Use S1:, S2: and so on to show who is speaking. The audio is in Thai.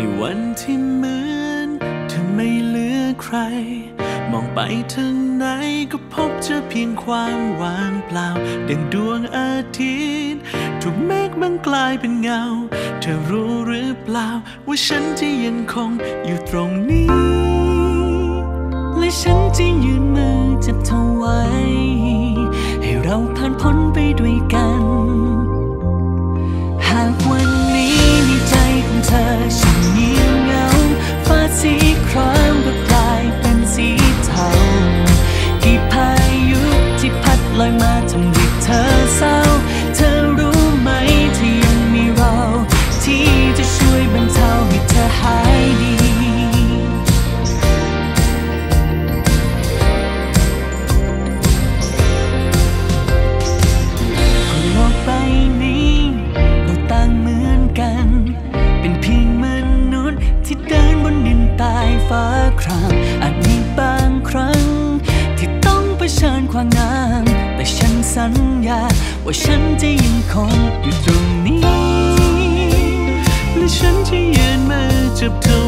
S1: ในวันที่เหมือนเธอไม่เหลือใคร มองไปทางไหนก็พบเจอเพียงความว่างเปล่าดังดวงอาทิตย์ถูกเมฆบังกลายเป็นเงา เธอรู้หรือเปล่า ว่าฉันจะยังคงอยู่ตรงนี้
S2: และฉันจะยืนมือจับเธอไว้ ให้เราผ่านพ้นไปด้วยกัน ลอยมาทำให้เธอเศร้า เธอรู้ไหมที่ยังมีเรา ที่จะช่วยบรรเทาให้เธอหายดีโลกใบนี้เราต่างเหมือนกันเป็นเพียงมนุษย์ที่เดินบนดินตายฟ้าครามอาจมีบางครั้ง ที่ต้องเผชิญความงาม ฉันสัญญา ว่าฉันจะยังคงอยู่ตรงนี้
S1: และฉันจะยืนมือจับเธอ